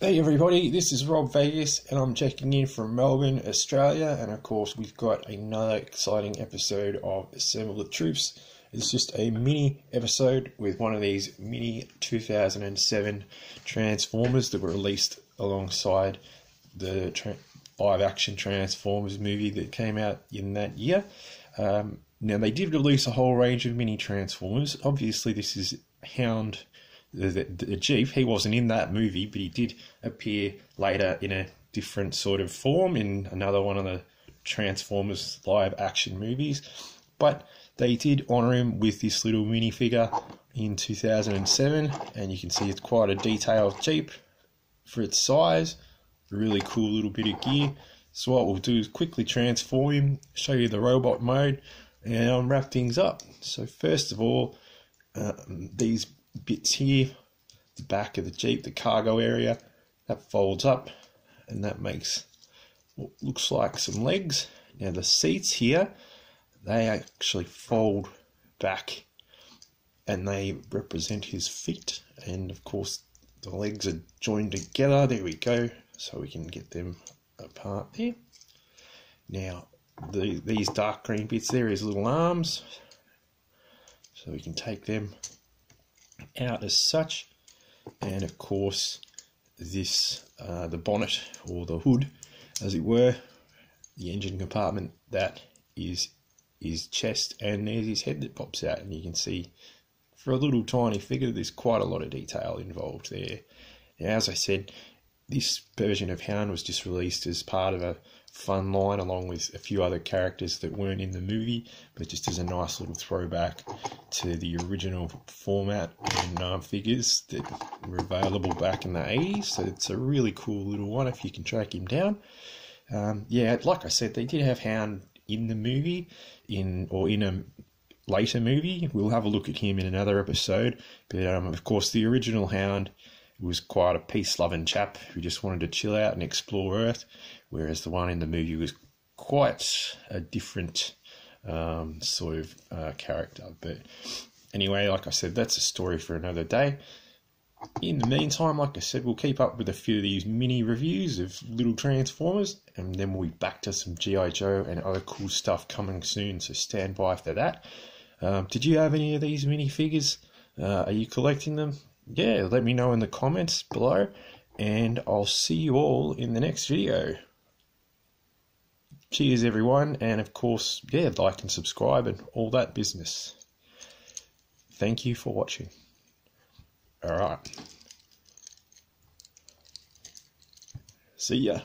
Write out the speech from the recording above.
Hey everybody, this is Rob Vegas and I'm checking in from Melbourne, Australia. And of course, we've got another exciting episode of Assemble the Troops. It's just a mini episode with one of these mini 2007 Transformers that were released alongside the tra- live action Transformers movie that came out in that year. Um, now, they did release a whole range of mini Transformers. Obviously, this is Hound the, the, Jeep. He wasn't in that movie, but he did appear later in a different sort of form in another one of the Transformers live action movies. But they did honour him with this little minifigure in 2007, and you can see it's quite a detailed Jeep for its size. Really cool little bit of gear. So what we'll do is quickly transform him, show you the robot mode, and wrap things up. So first of all, um, these bits here, the back of the Jeep, the cargo area, that folds up and that makes what looks like some legs. Now the seats here, they actually fold back and they represent his feet and of course the legs are joined together. There we go. So we can get them apart there. Now the, these dark green bits there is little arms so we can take them out as such. And of course this uh, the bonnet or the hood as it were the engine compartment that is his chest and there's his head that pops out. And you can see for a little tiny figure there's quite a lot of detail involved there. Now, as I said this version of Hound was just released as part of a fun line along with a few other characters that weren't in the movie, but just as a nice little throwback to the original format and um, figures that were available back in the 80s. So it's a really cool little one if you can track him down. Um, yeah, like I said, they did have Hound in the movie, in or in a later movie. We'll have a look at him in another episode. But um, of course, the original Hound was quite a peace loving chap who just wanted to chill out and explore Earth, whereas the one in the movie was quite a different um, sort of uh, character. But anyway, like I said, that's a story for another day. In the meantime, like I said, we'll keep up with a few of these mini reviews of little Transformers, and then we'll be back to some G.I. Joe and other cool stuff coming soon, so stand by for that. Um, did you have any of these mini figures? Uh, are you collecting them? Yeah, let me know in the comments below, and I'll see you all in the next video. Cheers, everyone, and of course, yeah, like and subscribe and all that business. Thank you for watching. All right. See ya.